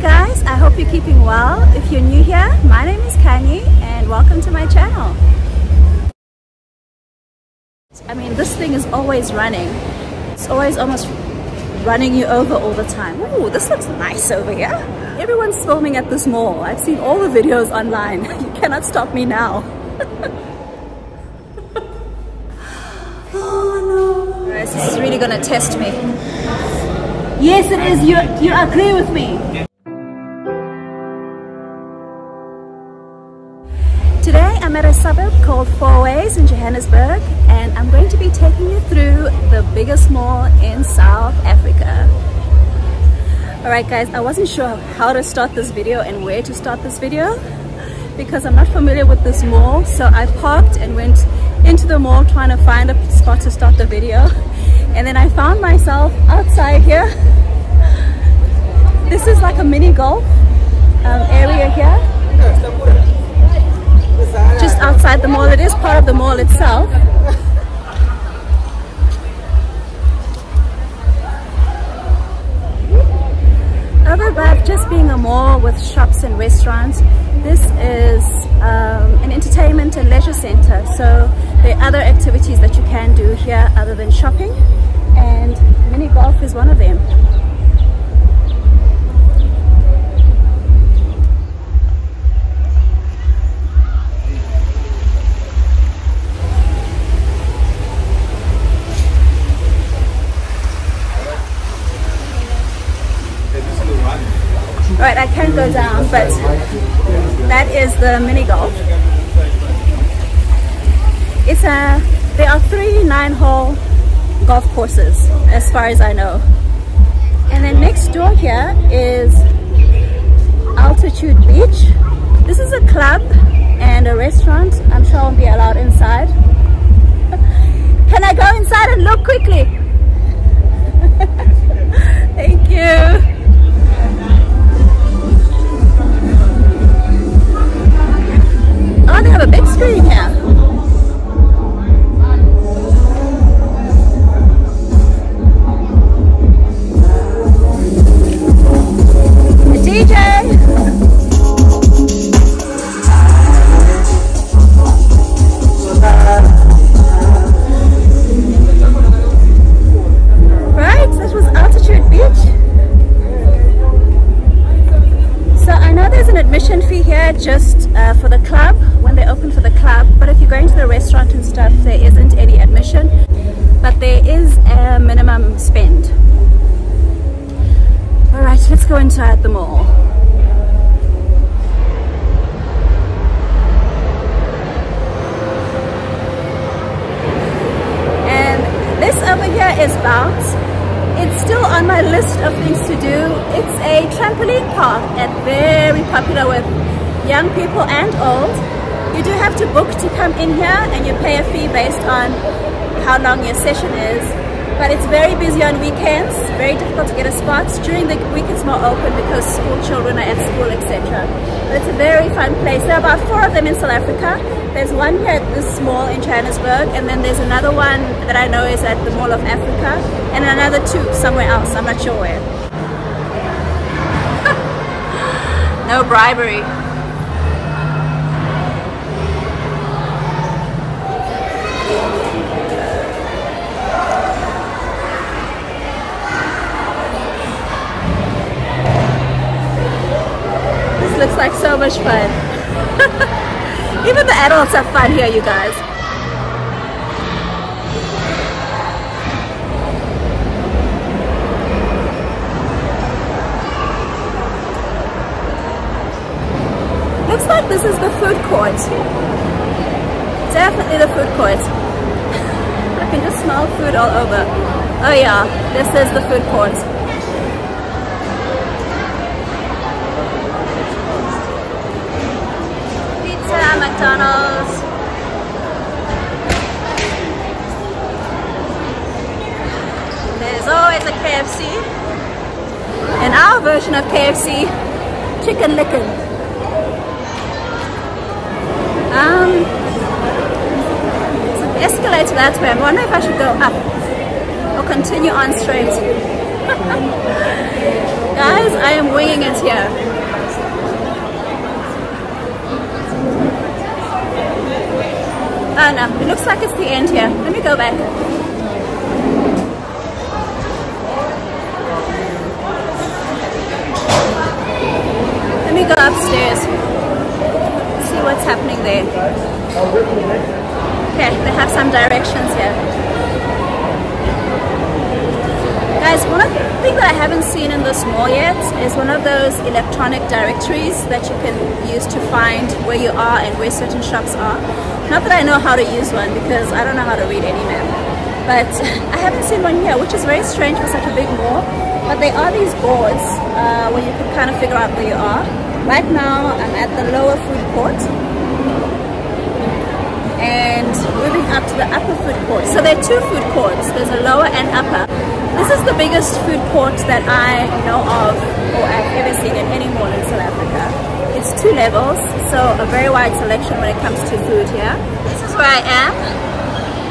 guys, I hope you're keeping well. If you're new here, my name is Khanyi and welcome to my channel. I mean, this thing is always running. It's always almost running you over all the time. Ooh, this looks nice over here. Everyone's filming at this mall. I've seen all the videos online. You cannot stop me now. oh no. This is really gonna test me. Yes, it is. You, you agree with me. I'm at a suburb called Fourways in Johannesburg and I'm going to be taking you through the biggest mall in South Africa. Alright guys, I wasn't sure how to start this video and where to start this video because I'm not familiar with this mall so I parked and went into the mall trying to find a spot to start the video and then I found myself outside here this is like a mini golf um, area here outside the mall. It is part of the mall itself. Over above just being a mall with shops and restaurants this is um, an entertainment and leisure center. So there are other activities that you can do here other than shopping and mini golf is one of them. Go down, but that is the mini golf. It's a, there are three nine hole golf courses as far as I know. And then next door here is Altitude Beach. This is a club and a restaurant. I'm sure I'll be allowed inside. Can I go inside and look quickly? Just uh, for the club when they open for the club. But if you're going to the restaurant and stuff there isn't any admission. But there is a minimum spend. All right let's go inside the mall on my list of things to do it's a trampoline park and very popular with young people and old. You do have to book to come in here and you pay a fee based on how long your session is. But it's very busy on weekends, very difficult to get a spot. During the week it's more open because school children are at school, etc. But it's a very fun place. There are about four of them in South Africa. There's one here at this mall in Johannesburg and then there's another one that I know is at the Mall of Africa and another two somewhere else, I'm not sure where. no bribery. This looks like so much fun. Even the adults have fun here, you guys. This is the food court. Definitely the food court. I can just smell food all over. Oh yeah, this is the food court. Pizza, McDonald's. There's always a KFC. And our version of KFC, Chicken Licken. Um, escalator that way. I wonder if I should go up or continue on straight. Guys, I am winging it here. Oh no, it looks like it's the end here. Let me go back. Let me go upstairs, see what's happening there. Okay, they have some directions here. Guys, one thing that I haven't seen in this mall yet is one of those electronic directories that you can use to find where you are and where certain shops are. Not that I know how to use one because I don't know how to read any map. But I haven't seen one here, which is very strange for such a big mall. But there are these boards uh, where you can kind of figure out where you are. Right now, I'm at the lower food court and moving up to the upper food court. So there are two food courts. There's a lower and upper. This is the biggest food court that I know of or I've ever seen in any mall in South Africa. It's two levels, so a very wide selection when it comes to food here. This is where I am,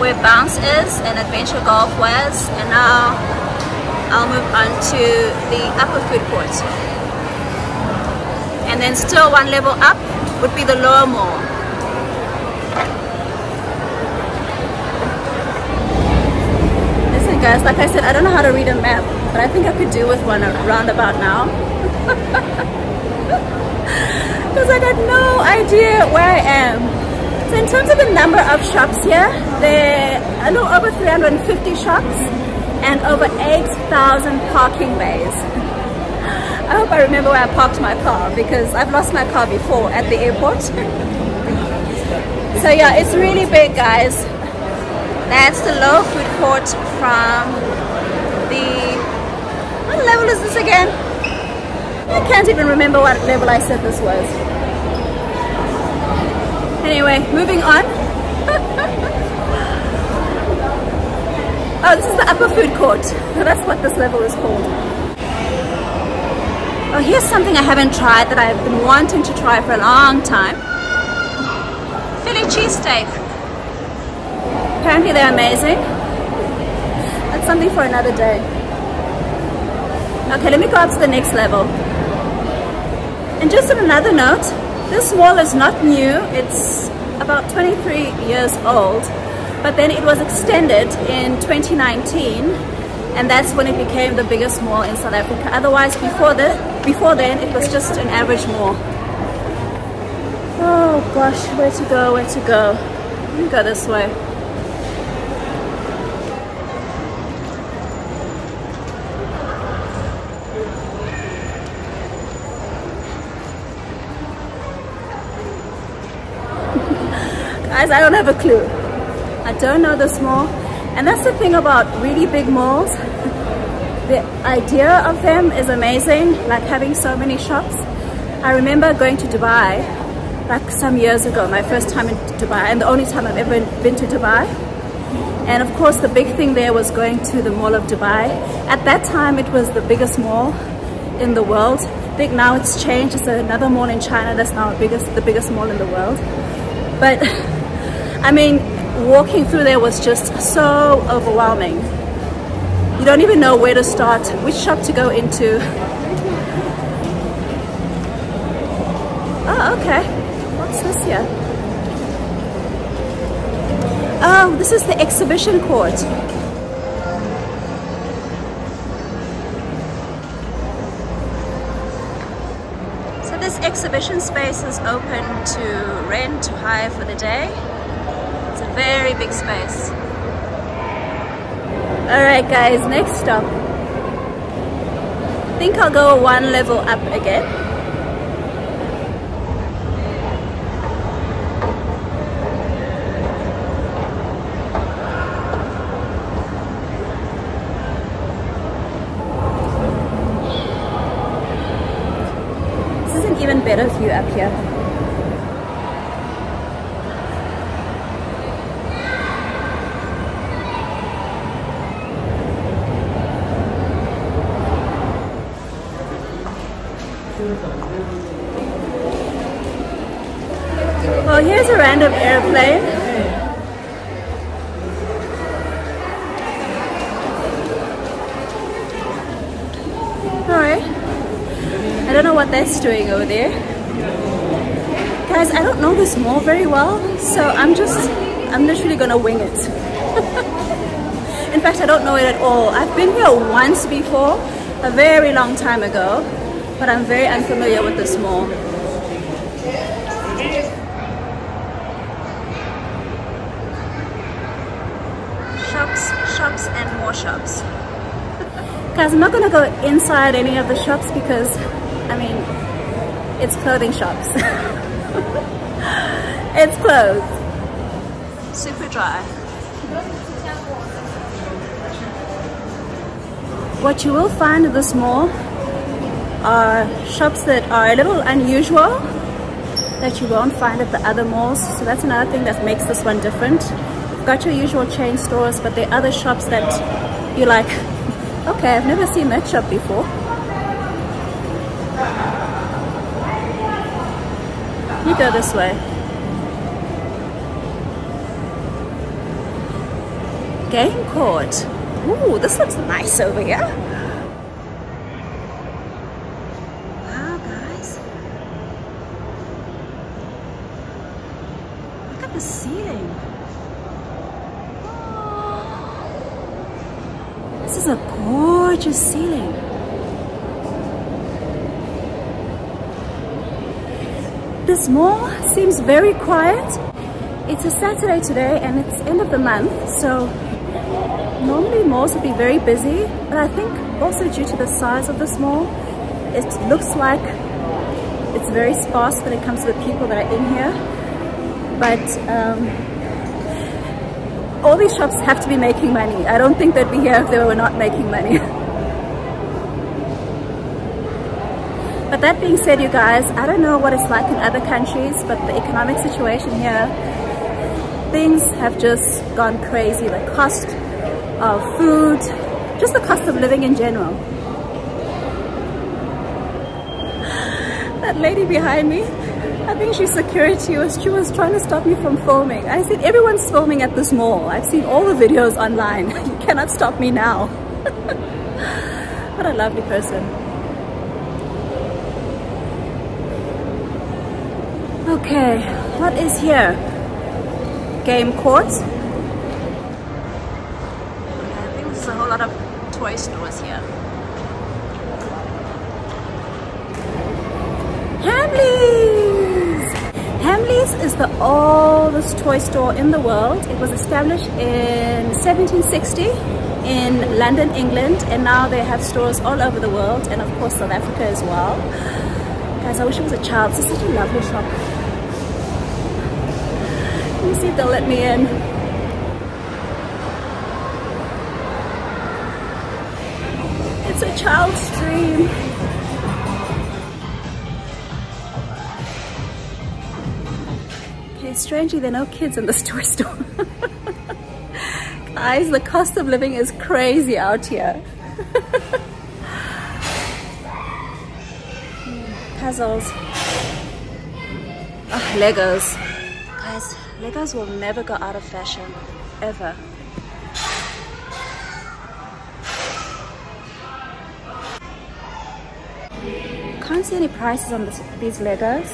where Bounce is and Adventure Golf was, and now I'll move on to the upper food court. And then still one level up would be the lower mall. Guys. Like I said, I don't know how to read a map, but I think I could do with one around about now. Because I got no idea where I am. So in terms of the number of shops here, there are a little over 350 shops and over 8,000 parking bays. I hope I remember where I parked my car because I've lost my car before at the airport. so yeah, it's really big guys. That's the lower food court from the... What level is this again? I can't even remember what level I said this was. Anyway, moving on. oh, this is the upper food court. That's what this level is called. Oh, here's something I haven't tried that I've been wanting to try for a long time. Philly cheesesteak. Apparently they're amazing. That's something for another day. Okay, let me go up to the next level. And just on another note, this mall is not new. It's about 23 years old, but then it was extended in 2019 and that's when it became the biggest mall in South Africa. Otherwise, before, the, before then, it was just an average mall. Oh gosh, where to go, where to go? Let me go this way. I don't have a clue. I don't know this mall. And that's the thing about really big malls. The idea of them is amazing, like having so many shops. I remember going to Dubai like some years ago, my first time in Dubai and the only time I've ever been to Dubai. And of course the big thing there was going to the Mall of Dubai. At that time it was the biggest mall in the world. I think now it's changed, it's another mall in China that's now biggest, the biggest mall in the world. But I mean, walking through there was just so overwhelming. You don't even know where to start, which shop to go into. Oh, okay. What's this here? Oh, this is the exhibition court. So this exhibition space is open to rent, to hire for the day very big space. Alright guys, next stop. I think I'll go one level up again. This is an even better view up here. Well, here's a random airplane. Alright. I don't know what that's doing over there. Guys, I don't know this mall very well, so I'm just I'm literally gonna wing it. In fact, I don't know it at all. I've been here once before, a very long time ago, but I'm very unfamiliar with this mall. Shops, shops, and more shops. Guys, I'm not gonna go inside any of the shops because, I mean, it's clothing shops. it's clothes. Superdry. What you will find in this mall are shops that are a little unusual that you won't find at the other malls. So that's another thing that makes this one different. You've got your usual chain stores, but there are other shops that you're like, okay, I've never seen that shop before. You go this way. Game court. Ooh, this looks nice over here. Wow, guys. Look at the ceiling. This is a gorgeous ceiling. This mall seems very quiet. It's a Saturday today and it's end of the month, so normally malls would be very busy, but I think also due to the size of this mall, it looks like it's very sparse when it comes to the people that are in here. But um, all these shops have to be making money. I don't think they'd be here if they were not making money. But that being said, you guys, I don't know what it's like in other countries, but the economic situation here, things have just gone crazy. The cost of food, just the cost of living in general. That lady behind me, I think she's security, she was trying to stop me from filming. I said, everyone's filming at this mall. I've seen all the videos online. You cannot stop me now. what a lovely person. Okay, what is here? Game court. Okay, I think there's a whole lot of toy stores here. Hamleys! Hamleys is the oldest toy store in the world. It was established in 1760 in London, England, and now they have stores all over the world and of course South Africa as well. Guys, I wish I was a child. This is such a lovely shop. Me see if they'll let me in. It's a child's dream. Okay, strangely there are no kids in this toy store. Guys, the cost of living is crazy out here. Hmm, puzzles. Oh, Legos. Legos will never go out of fashion, ever. Can't see any prices on this, these Legos.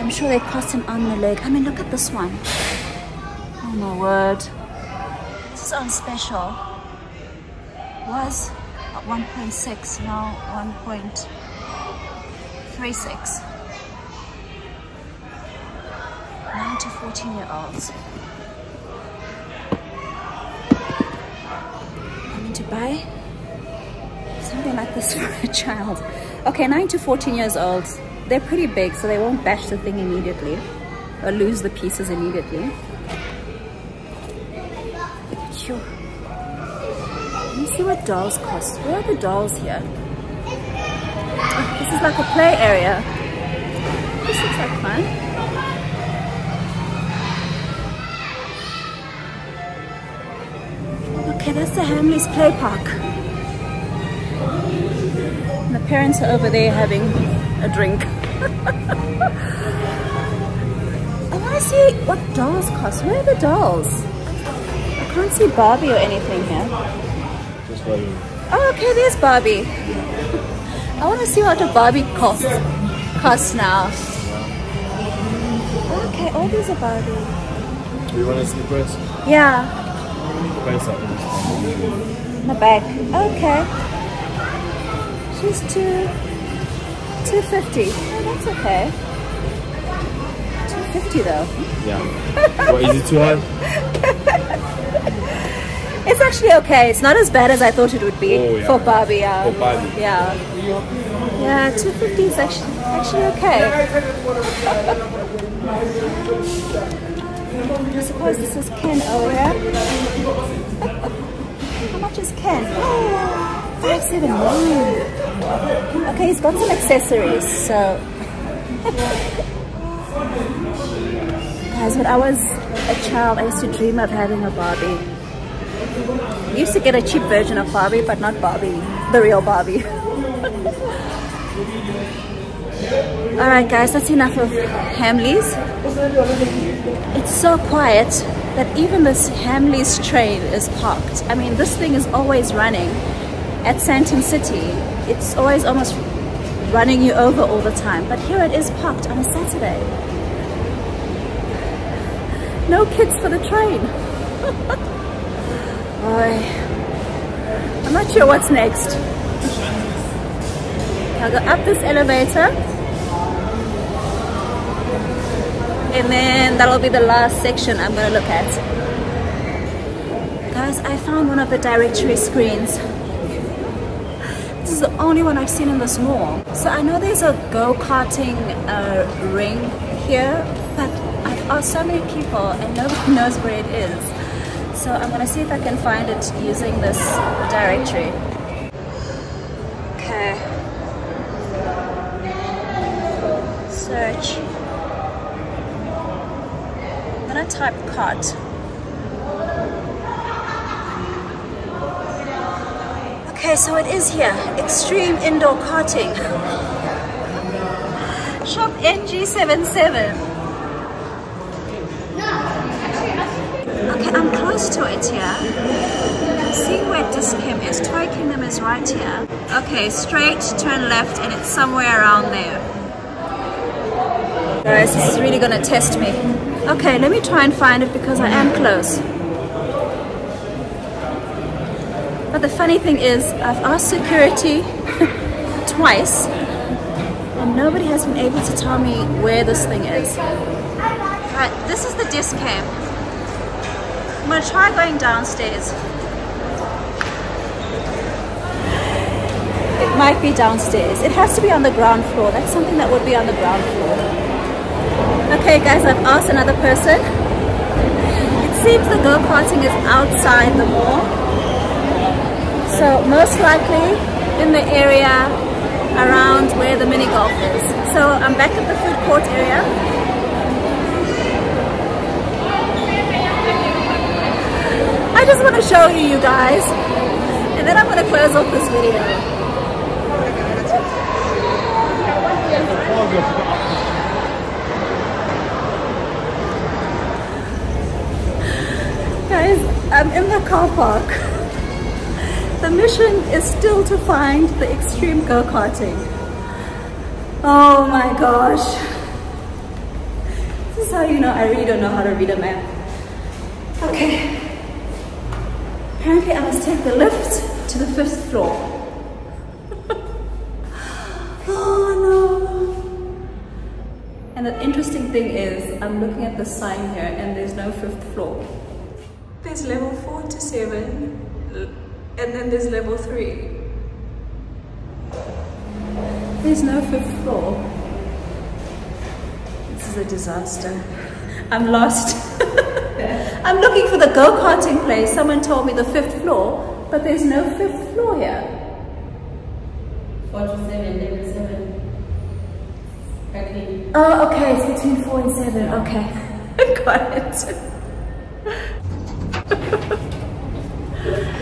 I'm sure they cost an arm and a leg. I mean, look at this one. Oh my word. This is on special. Was at 1.6, now 1.36. 9 to 14 year olds. I mean to buy something like this for a child. Okay, 9 to 14 years old. They're pretty big, so they won't bash the thing immediately or lose the pieces immediately. Sure. Let me see what dolls cost. Where are the dolls here? Oh, this is like a play area. This looks like fun. Okay, that's the Hamleys Play Park. And the parents are over there having a drink. I want to see what dolls cost. Where are the dolls? I can't see Barbie or anything here. Just Barbie. Oh, okay, there's Barbie. I want to see what a Barbie costs costs now. Okay, all these are Barbie. Do you want to see the price? Yeah, Price up the back. Okay. She's two, two fifty. Oh, that's okay. Two fifty though. Yeah. what, is it too high? It's actually okay. It's not as bad as I thought it would be Oh, yeah. for Barbie. Yeah. For Barbie. Yeah. Yeah, two fifty is actually actually okay. I suppose this is Ken. How much is Ken? Nine. Okay, he's got some accessories. So, guys, when I was a child, I used to dream of having a Barbie. I used to get a cheap version of Barbie, but not Barbie, the real Barbie. Alright guys, that's enough of Hamleys. It's so quiet that even this Hamleys train is parked. I mean, this thing is always running at Sandton City. It's always almost running you over all the time. But here it is parked on a Saturday. No kids for the train. I'm not sure what's next. I'll go up this elevator. And then that'll be the last section I'm gonna look at. Guys, I found one of the directory screens. This is the only one I've seen in this mall. So I know there's a go-karting uh, ring here, but I've asked so many people and nobody knows where it is. So I'm gonna see if I can find it using this directory. Okay. Search. Type cart. Okay, so it is here. Extreme indoor karting. Shop NG77. Okay, I'm close to it here. See where Dis-Chem is. Toy Kingdom is right here. Okay, straight, turn left, and it's somewhere around there. Guys, this is really gonna test me. Okay, let me try and find it because I am close. But the funny thing is, I've asked security twice, and nobody has been able to tell me where this thing is. Right, this is the Dis-Chem. I'm gonna try going downstairs. It might be downstairs. It has to be on the ground floor. That's something that would be on the ground floor. Okay guys, I've asked another person. It seems the go-karting is outside the mall. So most likely in the area around where the mini golf is. So I'm back at the food court area. I just want to show you you guys and then I'm going to close off this video. Guys, I'm in the car park. The mission is still to find the extreme go-karting. Oh my gosh. This is how you know I really don't know how to read a map. Okay. Apparently I must take the lift to the fifth floor. oh no. And the interesting thing is, I'm looking at the sign here and there's no fifth floor. There's level four to seven, and then there's level three. There's no fifth floor. This is a disaster. I'm lost. I'm looking for the go-karting place. Someone told me the fifth floor, but there's no fifth floor here. Four to seven, level seven. Okay. Oh, okay, it's between four and seven. Okay, got it.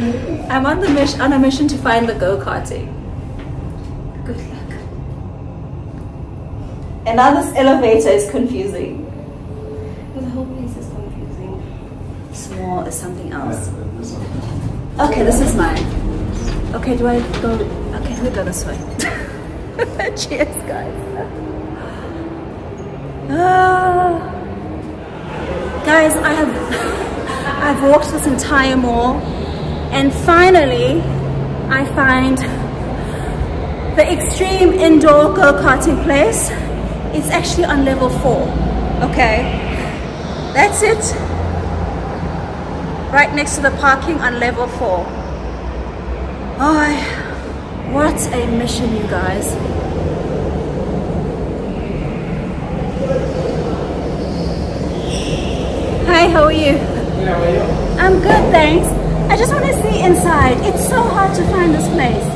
I'm on the mission on a mission to find the go-karting. Good luck. And now this elevator is confusing. The whole place is confusing. Small is something else. Okay, this is mine. Okay, do I go? Okay, let me go this way. Cheers, guys. Ah. Guys, I have I've walked this entire mall and finally I find the extreme indoor go-karting place. It's actually on level four. Okay. That's it. Right next to the parking on level four. Oh, what a mission, you guys. Hi, how are you? I'm good, thanks. I just want to see inside. It's so hard to find this place.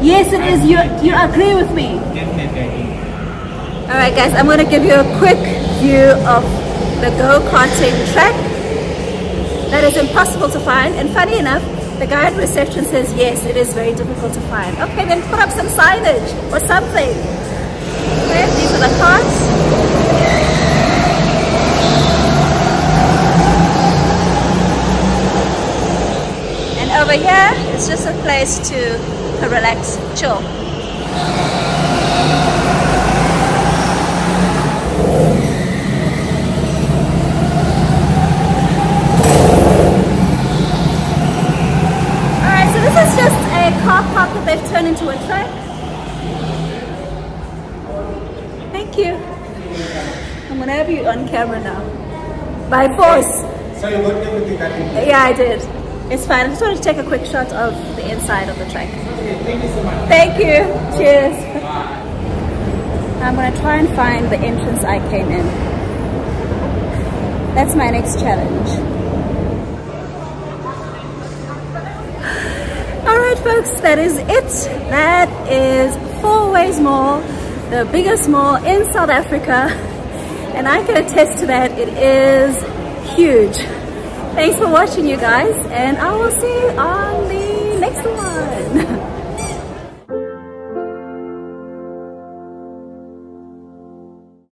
Yes, it is. You you agree with me? Definitely. All right, guys. I'm going to give you a quick view of the go-karting track. That is impossible to find. And funny enough, the guy at reception says yes, it is very difficult to find. Okay, then put up some signage or something. Okay, these are the cars. And over here, it's just a place to relax, chill. Alright, so this is just a car park that they've turned into a track. Thank you. I'm gonna have you on camera now. By force. So you got everything that. Yeah, I did. It's fine. I just wanted to take a quick shot of the inside of the track. Okay, thank you so much. Thank you. Cheers. I'm gonna try and find the entrance I came in. That's my next challenge. Alright folks, that is it. That is Fourways Mall, the biggest mall in South Africa. And I can attest to that, it is huge. Thanks for watching you guys and I will see you on the next one.